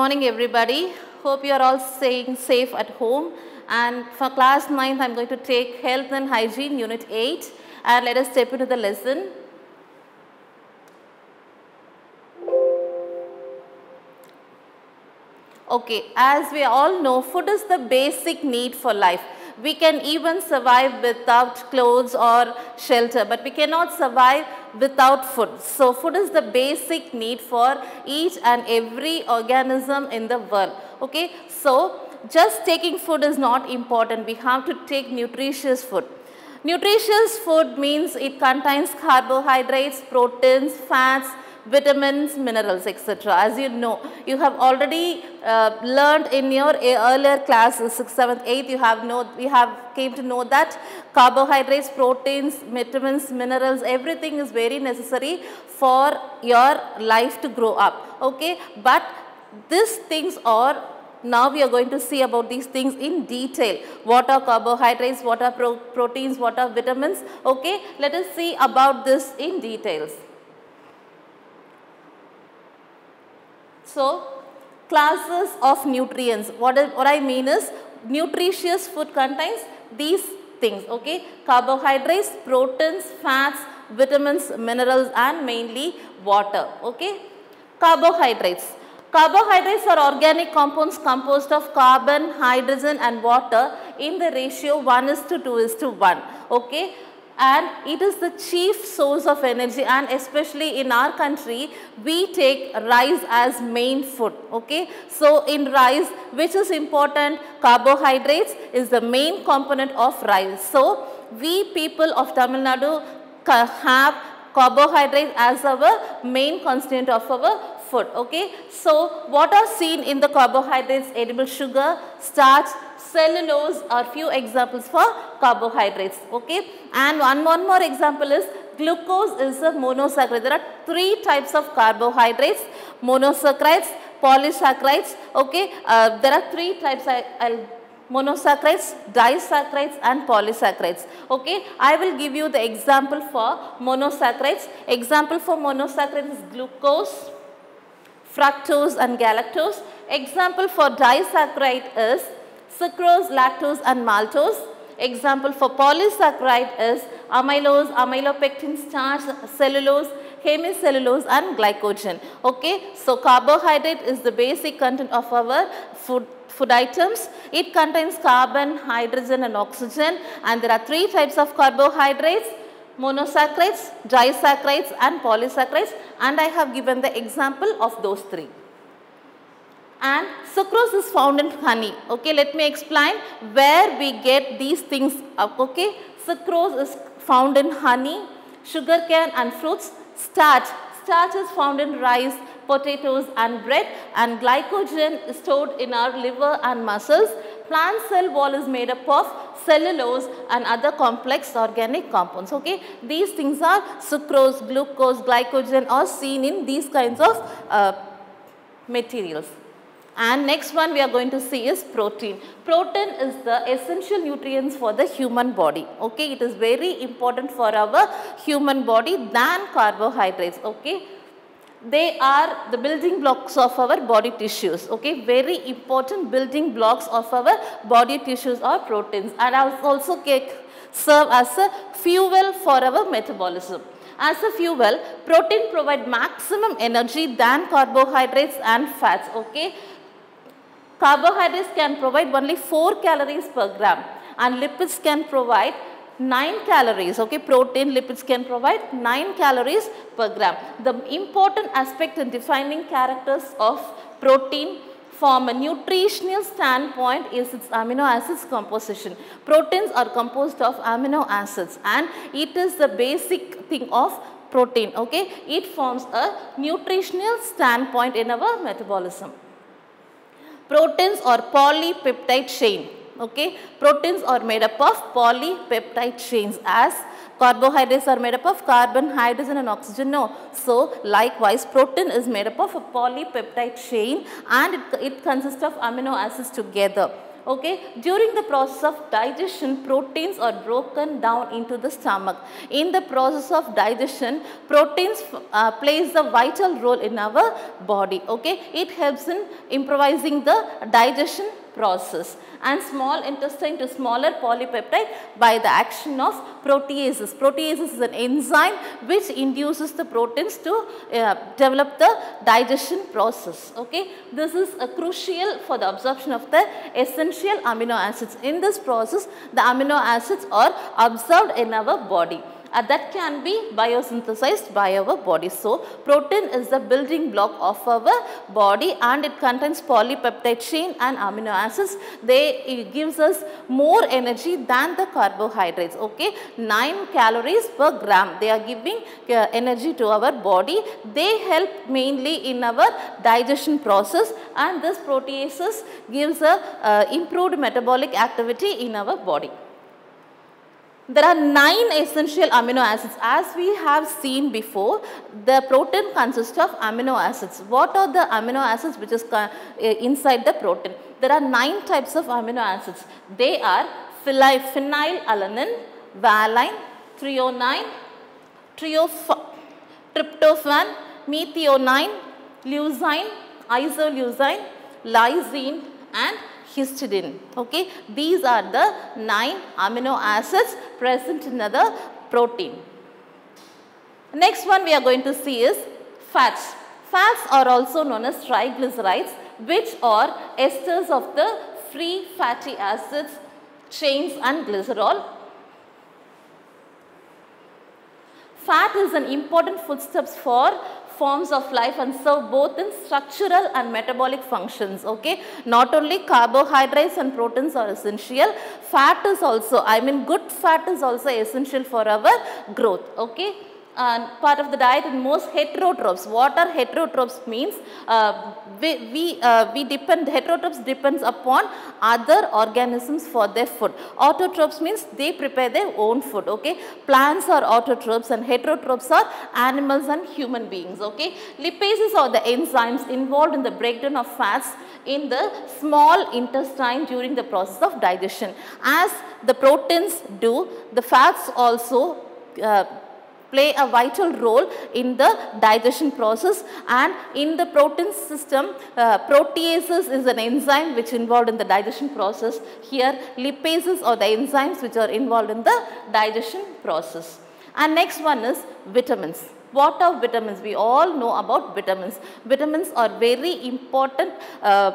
morning everybody. Hope you are all staying safe at home. And for class 9th, I'm going to take Health and Hygiene Unit 8 and let us step into the lesson. Okay, as we all know, food is the basic need for life. We can even survive without clothes or shelter, but we cannot survive without food. So, food is the basic need for each and every organism in the world. Okay, so just taking food is not important. We have to take nutritious food. Nutritious food means it contains carbohydrates, proteins, fats, vitamins, minerals, etc. As you know, you have already uh, learned in your earlier classes, 6th, 7th, 8th, you have know, we have came to know that carbohydrates, proteins, vitamins, minerals, everything is very necessary for your life to grow up. Okay, but these things are now we are going to see about these things in detail. What are carbohydrates, what are pro proteins, what are vitamins. Okay, let us see about this in details. So, classes of nutrients. What, is, what I mean is nutritious food contains these things. Okay, carbohydrates, proteins, fats, vitamins, minerals and mainly water. Okay, carbohydrates. Carbohydrates are organic compounds composed of carbon, hydrogen and water in the ratio 1 is to 2 is to 1. Okay and it is the chief source of energy and especially in our country we take rice as main food okay? So in rice which is important? Carbohydrates is the main component of rice. So we people of Tamil Nadu have carbohydrates as our main constituent of our food okay? So what are seen in the carbohydrates? Edible sugar starch cellulose are few examples for carbohydrates okay? And one, one more example is glucose is a monosaccharide there are three types of carbohydrates monosaccharides polysaccharides okay? Uh, there are three types. I, i'll monosaccharides, disaccharides and polysaccharides. Okay, I will give you the example for monosaccharides. Example for monosaccharides is glucose, fructose and galactose. Example for disaccharide is sucrose, lactose and maltose. Example for polysaccharide is amylose, amylopectin, starch, cellulose, hemicellulose and glycogen. Okay, so carbohydrate is the basic content of our food food items. It contains carbon, hydrogen and oxygen and there are three types of carbohydrates monosaccharides, disaccharides and polysaccharides and I have given the example of those three. And sucrose is found in honey. Okay, let me explain where we get these things. Okay, sucrose is found in honey, sugar cane and fruits. Starch, starch is found in rice, potatoes and bread and glycogen stored in our liver and muscles. Plant cell wall is made up of cellulose and other complex organic compounds. Okay, These things are sucrose, glucose, glycogen are seen in these kinds of uh, materials. And next one we are going to see is protein. Protein is the essential nutrients for the human body. Okay, it is very important for our human body than carbohydrates. Okay, they are the building blocks of our body tissues okay? Very important building blocks of our body tissues are proteins and also serve as a fuel for our metabolism. As a fuel protein provide maximum energy than carbohydrates and fats okay? Carbohydrates can provide only 4 calories per gram and lipids can provide 9 calories okay? Protein lipids can provide 9 calories per gram. The important aspect in defining characters of protein from a nutritional standpoint is its amino acids composition. Proteins are composed of amino acids and it is the basic thing of protein okay? It forms a nutritional standpoint in our metabolism. Proteins are polypeptide chain Okay, proteins are made up of polypeptide chains as carbohydrates are made up of carbon, hydrogen and oxygen. No. So, likewise protein is made up of a polypeptide chain and it, it consists of amino acids together. Okay, during the process of digestion, proteins are broken down into the stomach. In the process of digestion, proteins uh, plays a vital role in our body. Okay, it helps in improvising the digestion process and small intestine to smaller polypeptide by the action of proteases. Proteases is an enzyme which induces the proteins to uh, develop the digestion process. Okay, This is crucial for the absorption of the essential amino acids. In this process, the amino acids are absorbed in our body uh, that can be biosynthesized by our body. So, protein is the building block of our body and it contains polypeptide chain and amino acids. They gives us more energy than the carbohydrates. Okay, 9 calories per gram. They are giving uh, energy to our body. They help mainly in our digestion process and this proteases gives a uh, improved metabolic activity in our body. There are nine essential amino acids. As we have seen before, the protein consists of amino acids. What are the amino acids which is eh, inside the protein? There are nine types of amino acids. They are phenylalanine, valine, threonine, tryptophan, methionine, leucine, isoleucine, lysine and histidine. Okay. These are the 9 amino acids present in the protein. Next one we are going to see is fats. Fats are also known as triglycerides which are esters of the free fatty acids, chains and glycerol. Fat is an important foodstuffs for forms of life and serve both in structural and metabolic functions. Okay, Not only carbohydrates and proteins are essential, fat is also, I mean good fat is also essential for our growth. Okay uh, part of the diet in most heterotrophs. What are heterotrophs means? Uh, we, we, uh, we depend, heterotrophs depends upon other organisms for their food. Autotrophs means they prepare their own food, okay. Plants are autotrophs and heterotrophs are animals and human beings, okay. Lipases are the enzymes involved in the breakdown of fats in the small intestine during the process of digestion. As the proteins do, the fats also uh, play a vital role in the digestion process and in the protein system uh, proteases is an enzyme which involved in the digestion process. Here lipases are the enzymes which are involved in the digestion process. And next one is vitamins. What are vitamins? We all know about vitamins. Vitamins are very important uh,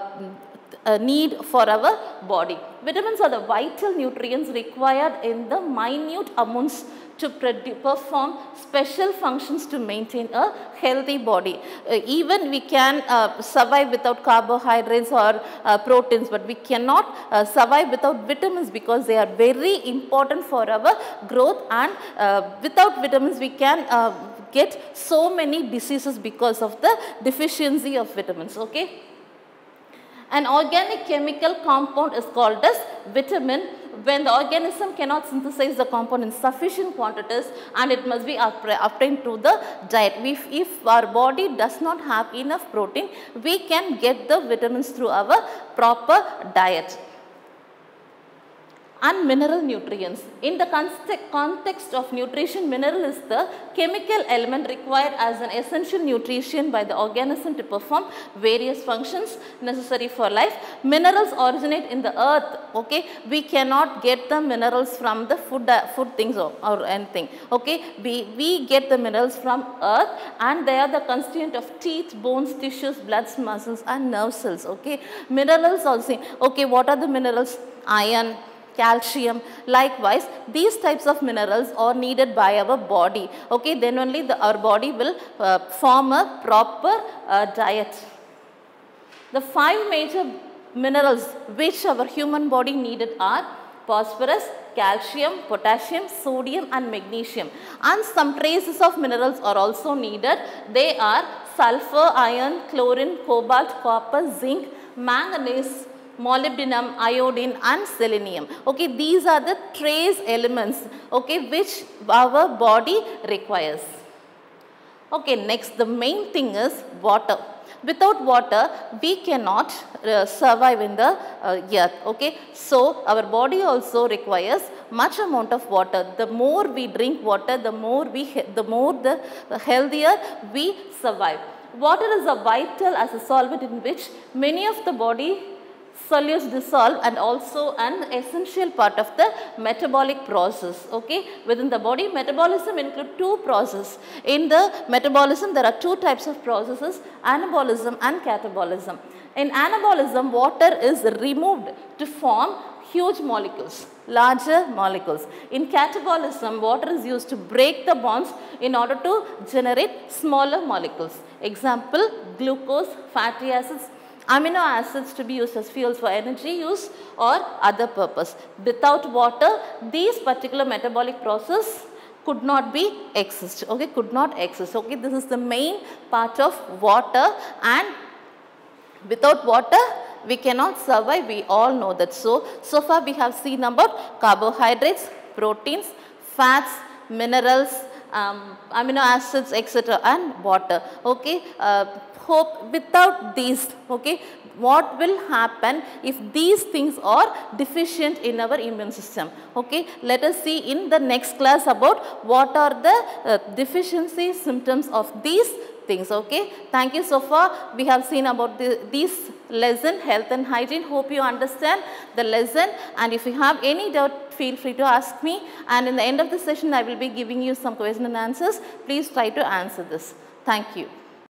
uh, need for our body. Vitamins are the vital nutrients required in the minute amounts to perform special functions to maintain a healthy body. Uh, even we can uh, survive without carbohydrates or uh, proteins, but we cannot uh, survive without vitamins because they are very important for our growth and uh, without vitamins we can uh, get so many diseases because of the deficiency of vitamins. Okay. An organic chemical compound is called as vitamin when the organism cannot synthesize the compound in sufficient quantities and it must be obtained through the diet. If, if our body does not have enough protein, we can get the vitamins through our proper diet and mineral nutrients. In the context of nutrition, mineral is the chemical element required as an essential nutrition by the organism to perform various functions necessary for life. Minerals originate in the earth, okay. We cannot get the minerals from the food, uh, food things or, or anything, okay. We, we get the minerals from earth and they are the constituent of teeth, bones, tissues, blood, muscles and nerve cells, okay. Minerals also, okay, what are the minerals? Iron, calcium. Likewise, these types of minerals are needed by our body. Okay, then only the, our body will uh, form a proper uh, diet. The five major minerals which our human body needed are phosphorus, calcium, potassium, sodium and magnesium. And some traces of minerals are also needed. They are sulfur, iron, chlorine, cobalt, copper, zinc, manganese, molybdenum, iodine and selenium. Okay, these are the trace elements okay, which our body requires. Okay, next the main thing is water. Without water, we cannot uh, survive in the uh, earth. Okay. So, our body also requires much amount of water. The more we drink water, the more we, the more the, the healthier we survive. Water is a vital as a solvent in which many of the body solutes dissolve and also an essential part of the metabolic process. Okay. Within the body metabolism include two processes. In the metabolism there are two types of processes anabolism and catabolism. In anabolism water is removed to form huge molecules, larger molecules. In catabolism water is used to break the bonds in order to generate smaller molecules. Example glucose, fatty acids, amino acids to be used as fuels for energy use or other purpose. Without water, these particular metabolic process could not be exist, okay, could not exist, okay. This is the main part of water and without water, we cannot survive, we all know that. So, so far we have seen about carbohydrates, proteins, fats, minerals, um, amino acids, etc. and water, okay. Uh, hope without these okay? What will happen if these things are deficient in our immune system okay? Let us see in the next class about what are the uh, deficiency symptoms of these things okay? Thank you so far we have seen about the, this lesson health and hygiene. Hope you understand the lesson. And if you have any doubt feel free to ask me. And in the end of the session i will be giving you some questions and answers. Please try to answer this. Thank you